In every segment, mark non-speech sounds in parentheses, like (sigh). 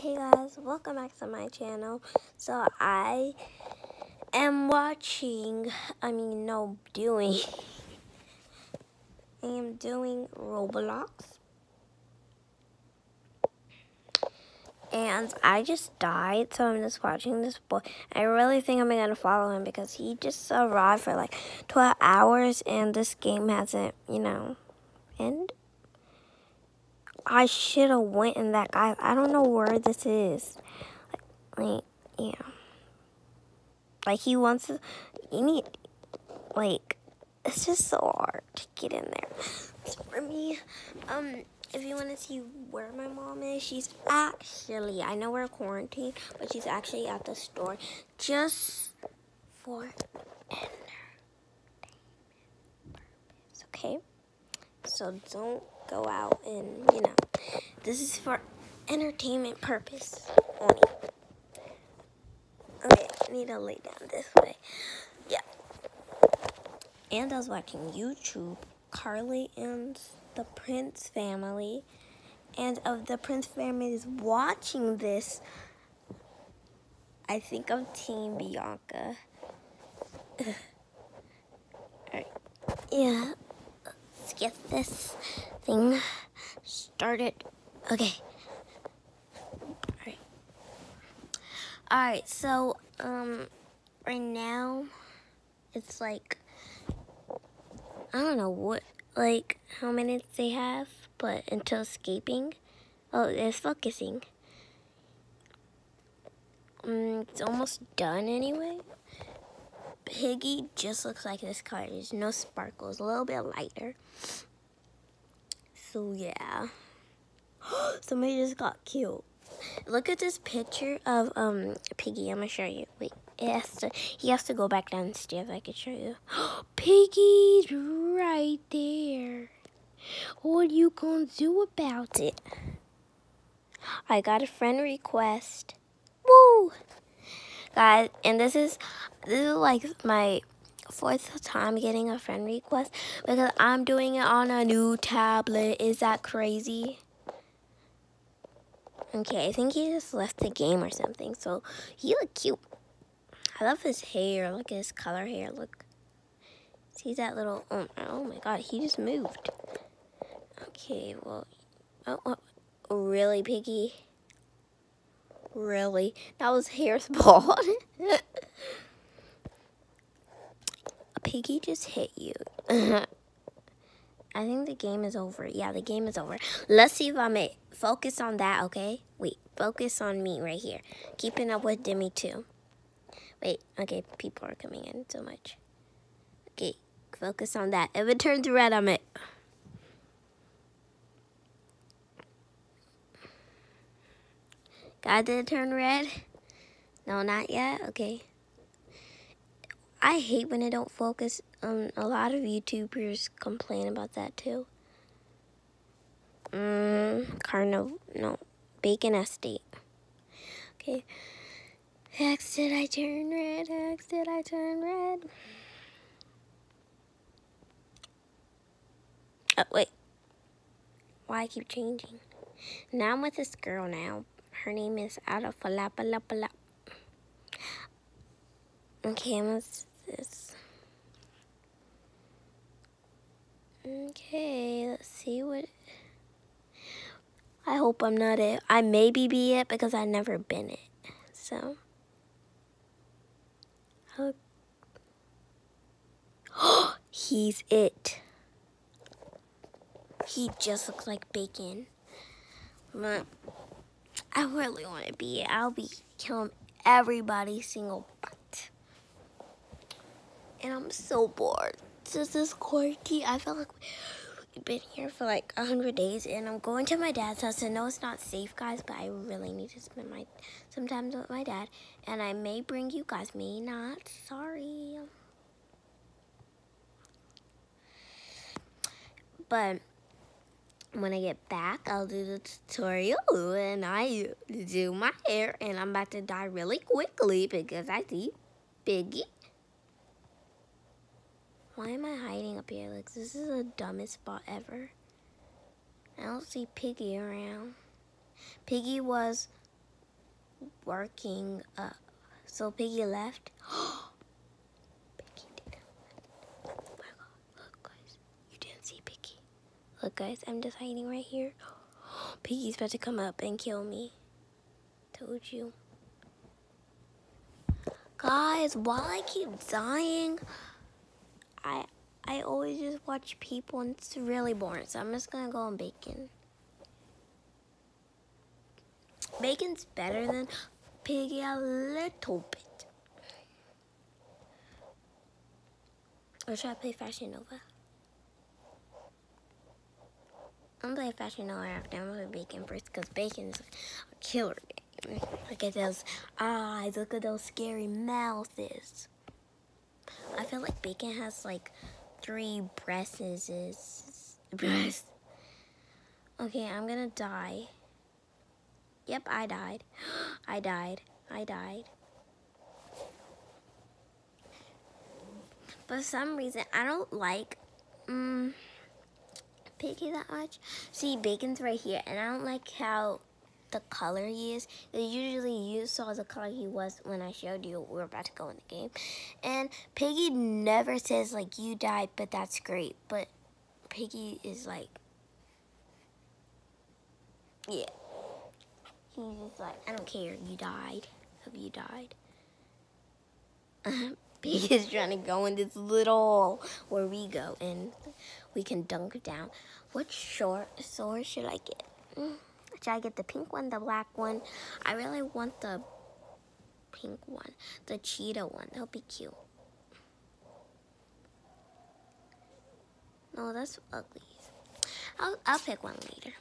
Hey guys, welcome back to my channel. So I am watching, I mean no, doing, I am doing Roblox. And I just died, so I'm just watching this boy. I really think I'm going to follow him because he just survived for like 12 hours and this game hasn't, you know, ended. I should have went in that guy. I don't know where this is. Like, like, yeah. Like he wants to. You need. Like, it's just so hard to get in there. (laughs) For me, um, if you want to see where my mom is, she's actually. I know we're quarantined, but she's actually at the store just for. Okay. So don't go out and, you know, this is for entertainment purpose only. Okay, I need to lay down this way. Yeah. And I was watching YouTube, Carly and the Prince family. And of the Prince family is watching this, I think I'm Team Bianca. (laughs) Alright. Yeah. Get this thing started. Okay. Alright. Alright, so, um, right now, it's like, I don't know what, like, how minutes they have, but until escaping. Oh, it's focusing. Um, it's almost done anyway. Piggy just looks like this color. There's no sparkles, a little bit lighter. So yeah. (gasps) Somebody just got killed. Look at this picture of um Piggy. I'm gonna show you. Wait, it has to he has to go back downstairs. I can show you. (gasps) Piggy's right there. What are you gonna do about it? I got a friend request. Woo! Guys, and this is this is like my fourth time getting a friend request because I'm doing it on a new tablet. Is that crazy? Okay, I think he just left the game or something. So he look cute. I love his hair. Look at his color hair. Look. See that little, oh, oh my god, he just moved. Okay, well, oh, oh really, Piggy? Really? That was hair's (laughs) bald. Piggy just hit you. (laughs) I think the game is over. Yeah, the game is over. Let's see if I'm it. Focus on that, okay? Wait, focus on me right here. Keeping up with Demi too. Wait, okay, people are coming in so much. Okay, focus on that. If it turns red, I'm it. God, did it turn red? No, not yet? Okay. I hate when it don't focus. Um, a lot of YouTubers complain about that too. Mmm, Carnival, no, Bacon Estate. Okay. X did I turn red? X did I turn red? Oh, wait. Why I keep changing? Now I'm with this girl now. Her name is Ada Falapalapalap. Okay, what's this? Okay, let's see what... I hope I'm not it. I maybe be it because I've never been it. So... Oh, (gasps) he's it. He just looks like bacon. But I really want to be. I'll be killing everybody single butt. and I'm so bored. This quarantine, I feel like we've been here for like a hundred days, and I'm going to my dad's house. I know it's not safe, guys, but I really need to spend my some time with my dad, and I may bring you guys, may not. Sorry. But when I get back, I'll do the tutorial and I do my hair and I'm about to die really quickly because I see Biggie why am I hiding up here? Like, this is the dumbest spot ever. I don't see Piggy around. Piggy was working. Uh, so Piggy left. (gasps) (gasps) (gasps) Piggy did. Oh my god! Look, guys, you didn't see Piggy. Look, guys, I'm just hiding right here. (gasps) Piggy's about to come up and kill me. Told you. Guys, while I keep dying, I I always just watch people and it's really boring. So I'm just gonna go on bacon. Bacon's better than piggy a little bit. Or should I play Fashion Nova? I'm gonna play Fashion Nova after I'm gonna Bacon first because Bacon is a killer game. Look at those eyes, look at those scary mouths. I feel like Bacon has like three breasts. Breasts. Okay, I'm gonna die. Yep, I died. (gasps) I died. I died. For some reason, I don't like um, Piggy that much. See, Bacon's right here, and I don't like how the color he is. Usually you saw the color he was when I showed you we are about to go in the game. And Piggy never says like you died, but that's great. But Piggy is like, yeah. He's just like, I don't care, you died. Have you died? (laughs) (laughs) Piggy is trying to go in this little where we go and we can dunk down. What short sword should I get? Mm. Should I get the pink one, the black one? I really want the pink one, the cheetah one. That'll be cute. No, that's ugly. I'll, I'll pick one later.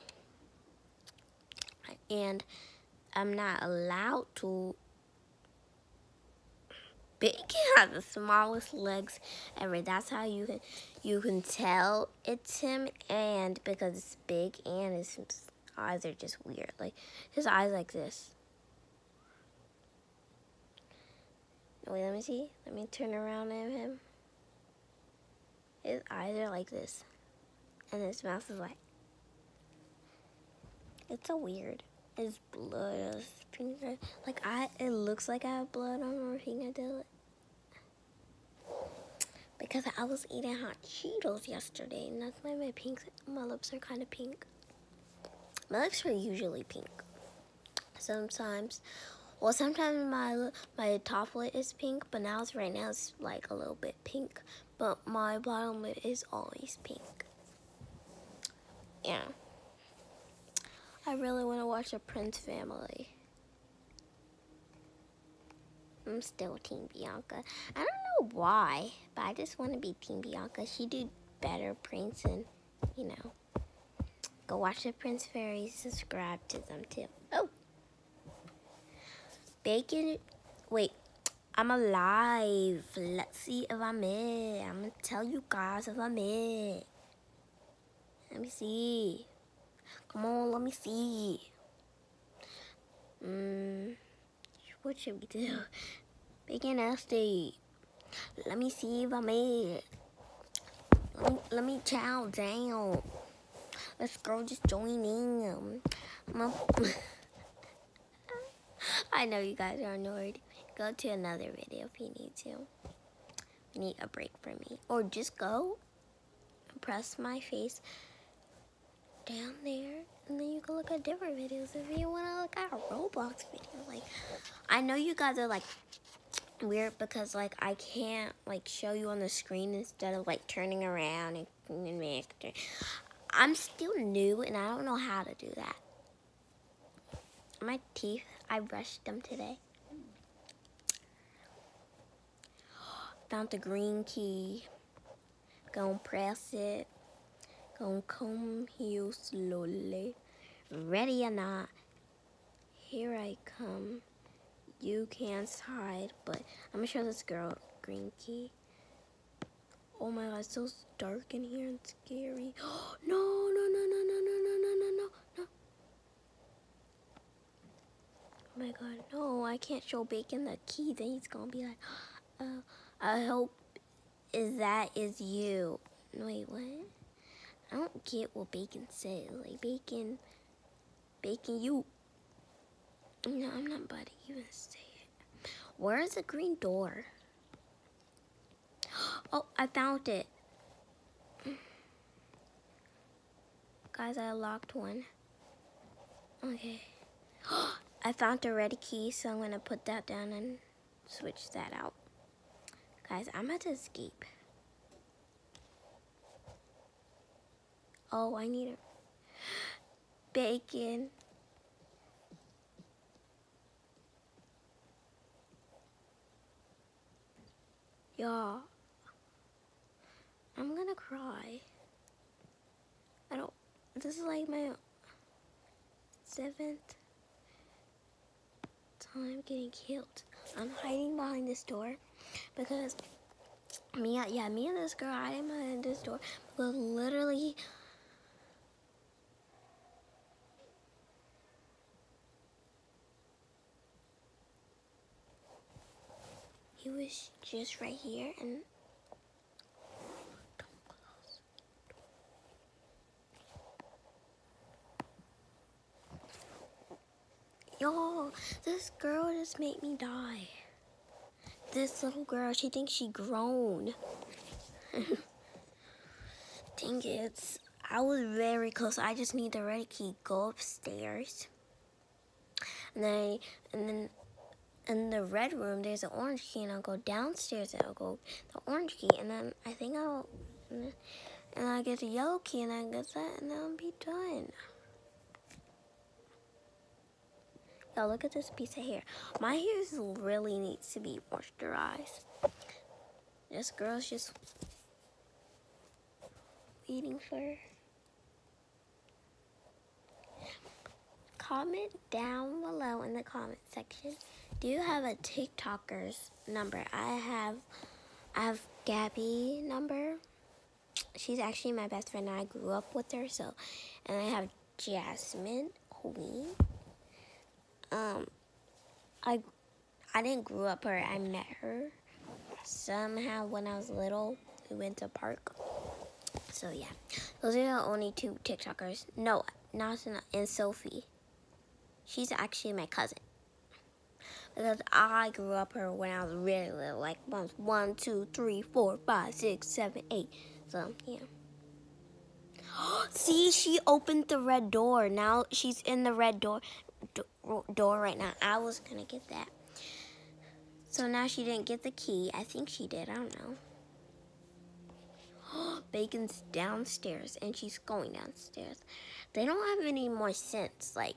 And I'm not allowed to. Bacon has the smallest legs ever. That's how you can you can tell it's him, and because it's big and his eyes are just weird. Like his eyes like this. Wait, let me see. Let me turn around at him. His eyes are like this, and his mouth is like. It's so weird. His blood, on his finger, like I, it looks like I have blood on my fingertip because I was eating hot Cheetos yesterday, and that's why my pink, my lips are kind of pink. My lips are usually pink. Sometimes, well, sometimes my my top lip is pink, but now it's right now it's like a little bit pink. But my bottom lip is always pink. Yeah. I really want to watch the Prince Family. I'm still Team Bianca. I don't know why, but I just want to be Team Bianca. She did better Prince and, you know. Go watch the Prince Fairies. Subscribe to them too. Oh. Bacon. Wait. I'm alive. Let's see if I'm in. I'm going to tell you guys if I'm in. Let me see. Come on, let me see. Hmm. What should we do? Bacon nasty. Let me see if I'm in. Let me, let me chow down. Let's go just join in. (laughs) I know you guys are annoyed. Go to another video if you need to. Need a break from me. Or just go press my face down there and then you can look at different videos if you want to look at a Roblox video. Like, I know you guys are like weird because like I can't like show you on the screen instead of like turning around and, and I'm still new and I don't know how to do that. My teeth, I brushed them today. Found the green key. Gonna press it. Gonna come here slowly. Ready or not, here I come. You can't hide, but I'm gonna show this girl green key. Oh my god, it's so dark in here and scary. no, (gasps) no, no, no, no, no, no, no, no, no, no. Oh my god, no, I can't show Bacon the key. Then he's gonna be like, (gasps) uh, I hope that is you. Wait, what? I don't get what Bacon said. Like, Bacon, Bacon, you. No, I'm not about to even say it. Where is the green door? (gasps) Oh, I found it. (sighs) Guys, I locked one. Okay. (gasps) I found the red key, so I'm going to put that down and switch that out. Guys, I'm about to escape. Oh, I need a bacon. Y'all, I'm gonna cry. I don't, this is like my seventh time getting killed. I'm hiding behind this door because me, yeah, me and this girl hiding behind this door because literally he was just right here and Yo, this girl just made me die. This little girl, she thinks she grown. (laughs) Dang it. I was very close. I just need the red key. Go upstairs. And then, and then in the red room, there's an orange key, and I'll go downstairs and I'll go the orange key, and then I think I'll, and I get the yellow key, and I get that, and then I'll be done. Yo, look at this piece of hair. My hair really needs to be moisturized. This girl's just waiting for Comment down below in the comment section. Do you have a TikToker's number? I have I have Gabby number. She's actually my best friend. I grew up with her, so and I have Jasmine Queen um, I, I didn't grow up her. I met her somehow when I was little. We went to park. So yeah, those are the only two TikTokers. Noah, not and Sophie. She's actually my cousin. Because I grew up here when I was really little, like once one, two, three, four, five, six, seven, eight. So yeah. (gasps) See, she opened the red door. Now she's in the red door door right now. I was gonna get that. So now she didn't get the key. I think she did. I don't know. (gasps) Bacon's downstairs and she's going downstairs. They don't have any more sense. Like,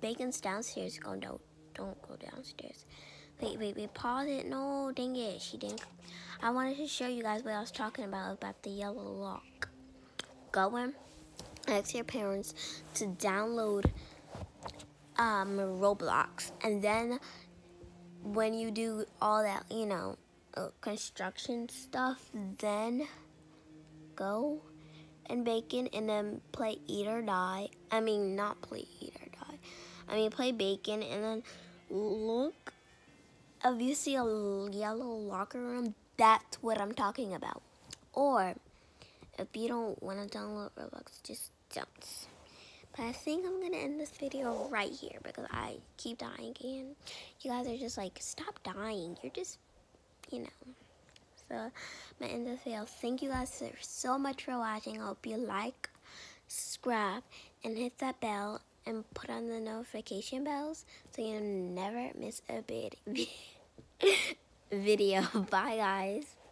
Bacon's downstairs, going no, don't go downstairs. Wait, wait, wait, pause it. No, dang it, she didn't. I wanted to show you guys what I was talking about, about the yellow lock. Go in, ask your parents to download um, Roblox. And then when you do all that, you know, uh, construction stuff, then go and bacon and then play eat or die. I mean, not play eat or. I mean, play bacon and then look. If you see a yellow locker room, that's what I'm talking about. Or if you don't want to download Roblox, just don't. But I think I'm gonna end this video right here because I keep dying and you guys are just like, stop dying. You're just, you know. So I'm gonna end this video. Thank you guys so much for watching. I hope you like, subscribe, and hit that bell and put on the notification bells so you never miss a bit (laughs) video. (laughs) Bye guys.